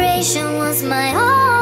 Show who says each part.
Speaker 1: inspiration was my own